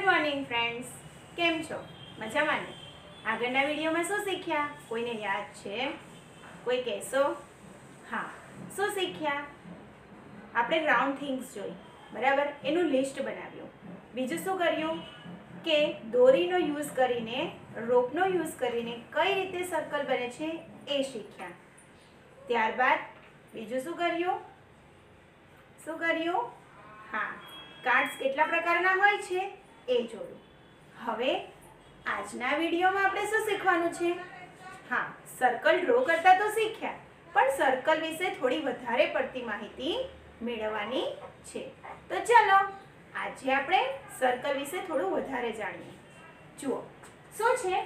Good morning friends કેમ છો? મજામાં ને? આગળના વિડીયોમાં શું શીખ્યા? કોઈને યાદ છે? કોઈ કહેશો? હા, શું શીખ્યા? આપણે રાઉન્ડ થિંગ્સ જોઈ. બરાબર? એનું લિસ્ટ બનાવ્યું. બીજું શું કર્યું? કે દોરીનો યુઝ કરીને, રોપનો યુઝ કરીને કઈ રીતે સર્કલ બને છે એ શીખ્યા. ત્યારબાદ બીજું શું કર્યું? શું કર્યું? હા કાર્ડ્સ કેટલા પ્રકારના હોય છે? એ જોયું. હવે આજના વિડીયોમાં આપણે શું શીખવાનું છે? હા સર્કલ ડ્રો કરતા તો શીખ્યા, પણ સર્કલ વિશે થોડી વધારે પડતી માહિતી મેળવવાની છે. તો ચાલો, આજે આપણે સર્કલ વિશે થોડું વધારે જાણીએ. જુઓ, શું છે?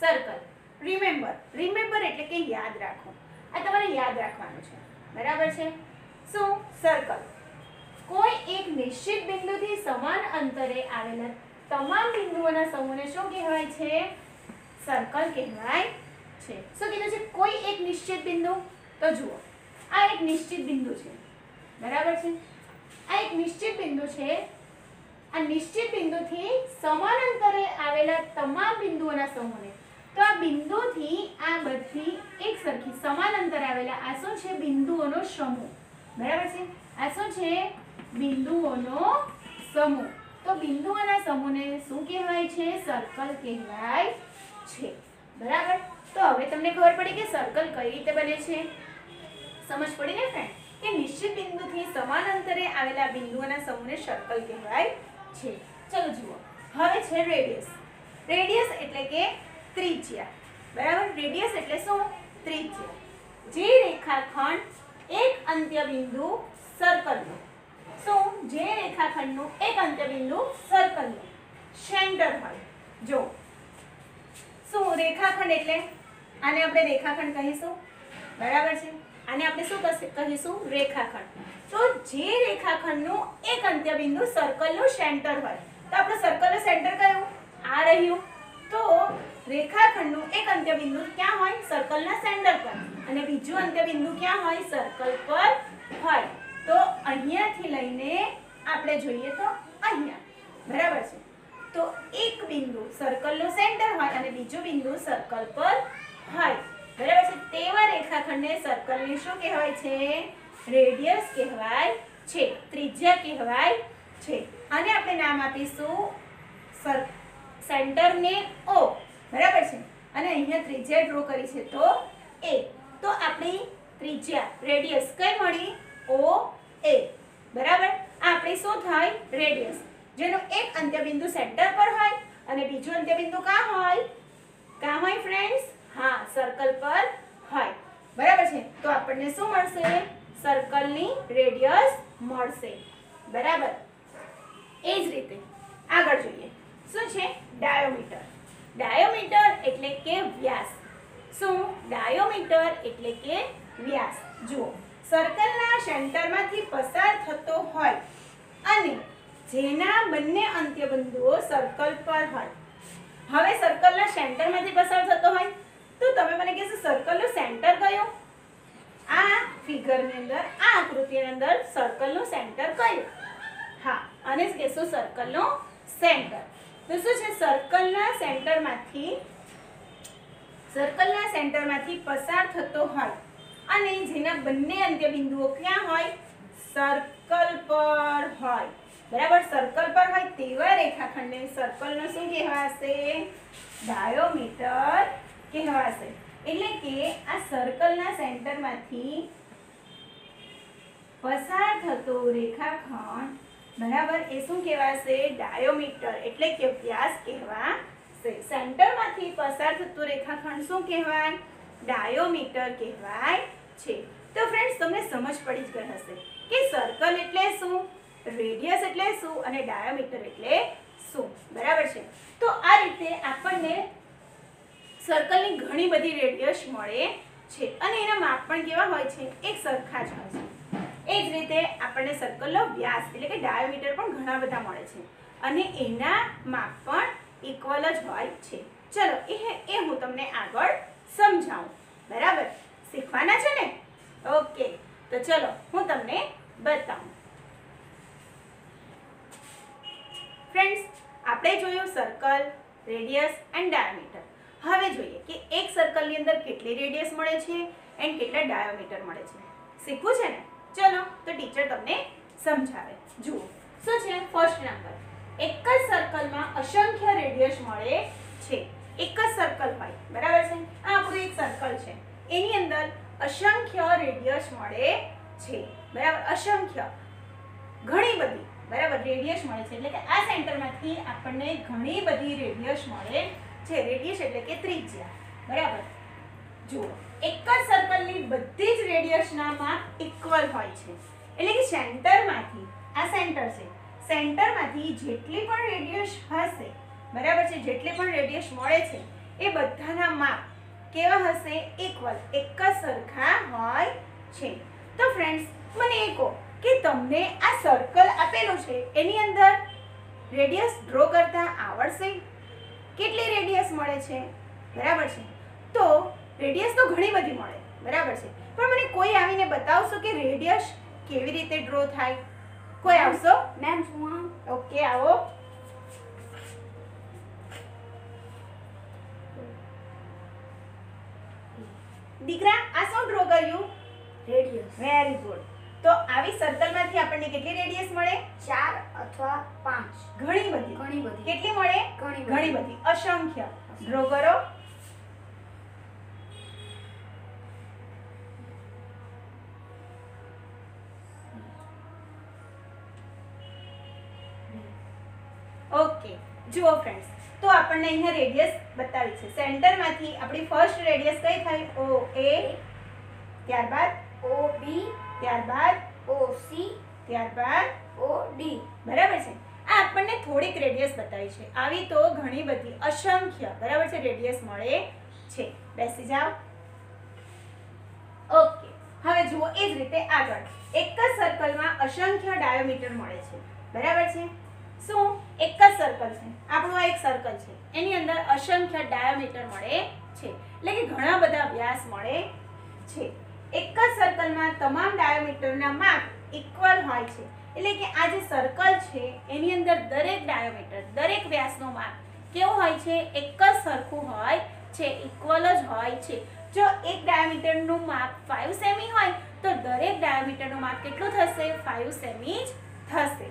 સર્કલ રિમેમ્બર રિમેમ્બર એટલે કે યાદ રાખો આ તમારે યાદ રાખવાનું છે. બરાબર છે? શું? સર્કલ કોઈ એક નિશ્ચિત બિંદુથી સમાન અંતરે આવેલા તમામ બિંદુઓના સમૂહને શું કહેવાય છે? સર્કલ કહેવાય છે. શું કીધું છે? કોઈ એક નિશ્ચિત બિંદુ? તો જુઓ, આ એક નિશ્ચિત બિંદુ છે. બરાબર છે? આ એક નિશ્ચિત બિંદુ છે. આ નિશ્ચિત બિંદુથી સમાન અંતરે આવેલા તમામ બિંદુઓના સમૂહને. તો આ બિંદુથી આ બધી એક સરખી સમાન અંતરે આવેલા આ શું છે? બિંદુઓનો સમૂહ. બરાબર છે? આ શું છે? બિંદુઓનો સમૂહ. તો બિંદુઓના સમૂહને શું કહેવાય છે? સર્કલ કહેવાય છે. બરાબર? તો હવે તમને ખબર પડી કે સર્કલ કઈ રીતે બને છે? સમજ પડી ને ફ્રેન્ડ કે નિશ્ચિત બિંદુથી સમાન અંતરે આવેલા બિંદુઓના સમૂહને સર્કલ કહેવાય છે. ચલો જુઓ. હવે છે રેડિયસ રેડિયસ એટલે કે ત્રિજ્યા. બરાબર? રેડિયસ એટલે શું? ત્રિજ્યા. જે રેખાખંડ એક અંત્ય બિંદુ સર્કલનો શું જે રેખાખંડનું એક અંત્ય બિંદુ સર્કલનું સેન્ટર હોય. જો. શું રેખાખંડ એટલે આને આપણે રેખાખંડ કહીશું. બરાબર છે? આને આપણે શું કહીશું? રેખાખંડ. તો જે રેખાખંડનું એક અંત્ય બિંદુ સર્કલનું સેન્ટર હોય. તો આપણું સર્કલનું સેન્ટર કયું? આ રહ્યું. તો રેખાખંડનું એક અંત્યબિંદુ ક્યાં હોય? સર્કલના સેન્ટર પર. અને બીજું અંત્યબિંદુ ક્યાં હોય? સર્કલ પર હોય. તો અહીંયાથી લઈને આપણે જોઈએ તો અહીંયા. બરાબર છે? તો એક બિંદુ સર્કલનું સેન્ટર હોય અને બીજું બિંદુ સર્કલ પર હોય. બરાબર છે? તેવા રેખાખંડને સર્કલને શું કહેવાય છે? રેડિયસ કહેવાય છે. ત્રિજ્યા કહેવાય છે. અને આપણે નામ આપીશું સર સેન્ટરને ઓ બરાબર છે? અને અહીંયા ત્રિજ્યા ડ્રો કરી છે તો એ તો આપણી ત્રિજ્યા રેડિયસ કઈ મળી? ઓ એ બરાબર? આપણી શું થાય? રેડિયસ જેનો એક અંત્યબિંદુ સેન્ટર પર હોય અને બીજું અંત્યબિંદુ ક્યાં હોય? કાં હોય ફ્રેન્ડ્સ હા સર્કલ પર હોય. બરાબર છે? તો આપણને શું મળશે? સર્કલની રેડિયસ મળશે. બરાબર? એ જ રીતે. આગળ જોઈએ. શું છે? ડાયોમીટર ડાયોમીટર એટલે કે વ્યાસ. શું? ડાયોમીટર એટલે કે વ્યાસ. જુઓ. સર્કલના સેન્ટરમાંથી પસાર થતો હોય અને જેના બંને અંત્યબિંદુઓ સર્કલ પર હોય. હવે સર્કલના સેન્ટરમાંથી પસાર થતો હોય તો તમે મને કહેશો સર્કલનું સેન્ટર કયું? આ ફિગરની અંદર, આ આકૃતિની અંદર સર્કલનું સેન્ટર કયું? હા, અને કહેશો સર્કલનું સેન્ટર. તો શું છે? સર્કલના સેન્ટરમાંથી સર્કલના સેન્ટરમાંથી પસાર થતો હોય અને જેના બંને અંત્યબિંદુઓ ક્યાં હોય? સર્કલ પર હોય. બરાબર? સર્કલ પર હોય તેવા રેખાખંડને સર્કલનો શું કહેવાશે? ડાયોમીટર કહેવાશે. એટલે કે આ સર્કલના સેન્ટરમાંથી પસાર થતો રેખાખંડ, બરાબર? એ શું કહેવાશે? ડાયોમીટર એટલે કે વ્યાસ કહેવાશે. સેન્ટરમાંથી પસાર થતો રેખાખંડ શું કહેવાય? ડાયોમીટર કહેવાય. છે. તો ફ્રેન્ડ્સ તમને સમજ પડી જ ગઈ હશે કે સર્કલ એટલે શું રેડિયસ એટલે શું અને ડાયામીટર એટલે શું. બરાબર છે? તો આ રીતે આપણને સર્કલની ઘણી બધી રેડિયસ મળે છે અને એના માપ પણ કેવા હોય છે? એક સરખા જ હોય છે. એ જ રીતે આપણને સર્કલનો વ્યાસ એટલે કે ડાયોમીટર પણ ઘણા બધા મળે છે. અને એના માપ પણ ઇક્વલ જ હોય છે. ચલો, એ એ હું તમને આગળ સમજાવું. બરાબર? શીખવાના છે ઓકે, તો ચલો, હું તમને બતાવું. Friends circle radius and diameter હવે જોઈએ કે એક સર્કલની અંદર કેટલી રેડિયસ મળે છે એન્ડ કેટલા ડાયામીટર મળે છે. શીખવું છે ને? ચલો, તો ટીચર તમને સમજાવે. જુઓ, શું છે? ફર્સ્ટ નંબર એક જ સર્કલમાં અસંખ્ય રેડિયસ મળે છે. એક જ સર્કલ હોય, બરાબર છે? આ આપણું એક સર્કલ છે. એની અંદર અસંખ્ય રેડિયસ મળે છે. બરાબર? અસંખ્ય. ઘણી બધી. બરાબર? રેડિયસ મળે છે. એટલે કે આ સેન્ટરમાંથી આપણને ઘણી બધી રેડિયસ મળે છે. રેડિયસ એટલે કે ત્રિજ્યા. બરાબર? જુઓ. એક જ સર્કલની બધી જ રેડિયસના માપ ઇક્વલ હોય છે. એટલે કે સેન્ટરમાંથી આ સેન્ટર છે. સેન્ટરમાંથી જેટલી પણ રેડિયસ હશે, બરાબર છે? જેટલી પણ રેડિયસ મળે છે, એ બધાના માપ કેવા હશે? ઇક્વલ એક જ સરખા હોય છે. તો ફ્રેન્ડ્સ મને એ કહો કે તમને આ સર્કલ આપેલું છે એની અંદર રેડિયસ ડ્રો કરતા આવડશે? કેટલી રેડિયસ મળે છે? બરાબર છે. તો રેડિયસ તો ઘણી બધી મળે બરાબર છે. પણ મને કોઈ આવીને બતાવશો કે રેડિયસ કેવી રીતે ડ્રો થાય? કોઈ આવશો? મેમ ઓકે આવો. દીકરા આ શું ડ્રો કર્યું? રેડિયસ વેરી ગુડ તો આવી સર્કલમાંથી આપણને કેટલી રેડિયસ મળે? 4 અથવા પાંચ. ઘણી બધી. ઘણી બધી. કેટલી મળે? ઘણી ઘણી બધી. અસંખ્ય. ડ્રો કરો. ઓકે જુઓ ફ્રેન્ડ્સ તો આપણને અહીંયા રેડિયસ બતાવી છે. સેન્ટરમાંથી આપણી ફર્સ્ટ રેડિયસ કઈ થઈ ઓ એ ત્યારબાદ ઓ બી ત્યારબાદ ઓ સી ત્યારબાદ ઓ ડી બરાબર છે? આ આપણને થોડીક રેડિયસ બતાવી છે. આવી તો ઘણી બધી અસંખ્ય, બરાબર છે? રેડિયસ મળે છે. બેસી જાઓ. ઓકે હવે જુઓ, એ જ રીતે આગળ. એક જ સર્કલમાં અસંખ્ય ડાયોમીટર મળે છે. બરાબર છે? શું? એક જ સર્કલ છે. આપણું આ એક સર્કલ છે. એની અંદર અસંખ્ય ડાયોમીટર મળે છે. એટલે કે ઘણા બધા વ્યાસ મળે છે. એક જ સર્કલમાં તમામ ડાયોમીટરના માપ ઇક્વલ હોય છે. એટલે કે આ જે સર્કલ છે, એની અંદર દરેક ડાયોમીટર દરેક વ્યાસનો માપ કેવું હોય છે? એક જ સરખું હોય છે ઇક્વલ જ હોય છે. જો એક ડાયામીટરનું માપ ફાઇવ સેમી હોય, તો દરેક ડાયામીટરનું માપ કેટલું થશે? ફાઇવ સેમી જ થશે.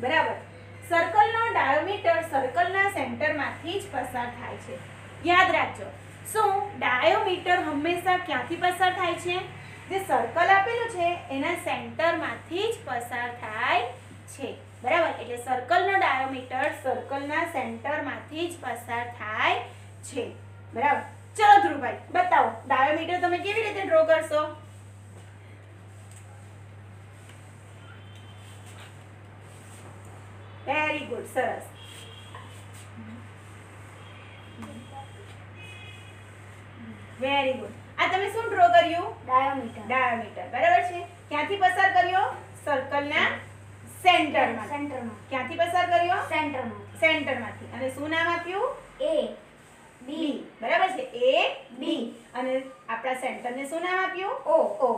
બરાબર? સર્કલનો ડાયોમીટર સર્કલના સેન્ટરમાંથી જ પસાર થાય છે. યાદ રાખજો, શું ડાયોમીટર હંમેશા ક્યાંથી પસાર થાય છે? જે સર્કલ આપેલું છે, એના સેન્ટરમાંથી જ પસાર થાય છે. બરાબર? એટલે સર્કલનો ડાયોમીટર સર્કલના સેન્ટરમાંથી જ પસાર થાય છે. બરાબર? ચલો ધ્રુવભાઈ, બતાવો ડાયોમીટર તમે કેવી રીતે ડ્રો કરશો? વેરી ગુડ સરસ વેરી ગુડ આ તમે શું ડ્રો કર્યું? ડાયામીટર ડાયામીટર બરાબર છે? ક્યાંથી પસાર કર્યો? સર્કલના સેન્ટરમાં સેન્ટરમાં ક્યાંથી પસાર કર્યો? સેન્ટરમાં સેન્ટરમાંથી અને શું નામ આપ્યું? એ બી બરાબર છે? એ બી અને આપણા સેન્ટરને શું નામ આપ્યું? ઓ ઓ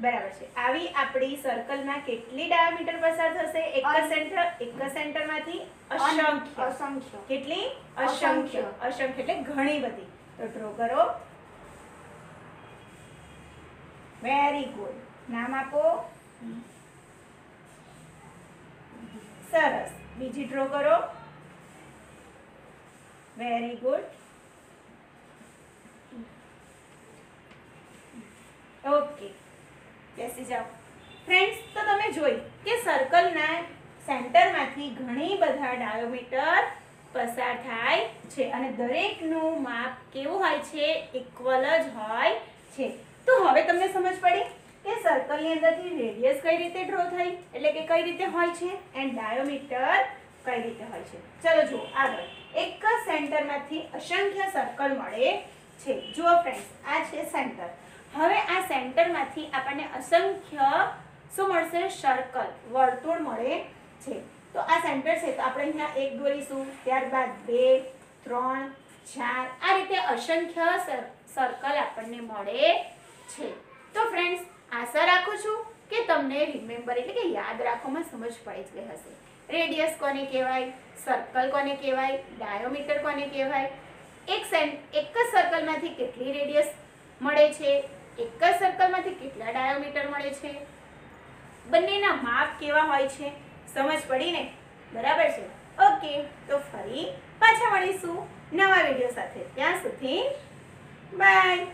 બરાબર છે. આવી આપણી સર્કલમાં કેટલી ડાયામીટર પસાર થશે? એક જ સેન્ટર એક જ સેન્ટરમાંથી અસંખ્ય. અસંખ્ય. કેટલી? અસંખ્ય. અસંખ્ય. અસંખ્ય. એટલે ઘણી બધી. તો ડ્રો કરો. વેરી ગુડ નામ આપો. સરસ. બીજી ડ્રો કરો. વેરી ગુડ ઓકે બેસી જાઓ. ફ્રેન્ડ્સ તો તમે જોઈ કે સર્કલના સેન્ટરમાંથી ઘણી બધા ડાયોમીટર પસાર થાય છે અને દરેકનું માપ કેવું હોય છે? ઇક્વલ જ હોય છે. તો હવે તમને સમજ પડી કે સર્કલની અંદરથી રેડિયસ કઈ રીતે ડ્રો થઈ? એટલે કે કઈ રીતે હોય છે? એન્ડ ડાયોમીટર કઈ રીતે હોય છે? ચલો જુઓ આગળ. એક જ સેન્ટરમાંથી અસંખ્ય સર્કલ મળે છે. જુઓ ફ્રેન્ડ્સ આ છે સેન્ટર હવે આ સેન્ટરમાંથી આપણને અસંખ્ય શું મળશે? સર્કલ વર્તુળ મળે છે. તો આ સેન્ટર છે, તો આપણે અહીંયા એક દોરીશું, ત્યારબાદ બે, ત્રણ, ચાર, આ રીતે અસંખ્ય સર્કલ આપણને મળે છે. તો ફ્રેન્ડ્સ આશા રાખું છું કે તમને રિમેમ્બર એટલે કે યાદ રાખવામાં સમજ પડી જ ગઈ હશે. રેડિયસ કોને કહેવાય? સર્કલ કોને કહેવાય? ડાયોમીટર કોને કહેવાય? એક સેન્ટ એક જ સર્કલમાંથી કેટલી રેડિયસ મળે છે? એક જ સર્કલમાંથી કેટલા ડાયોમીટર મળે છે? બંનેના માપ કેવા હોય છે? સમજ પડી ને? બરાબર છે? ઓકે, તો ફરી પાછા મળીશું નવા વીડિયો સાથે. ત્યાં સુધી બાય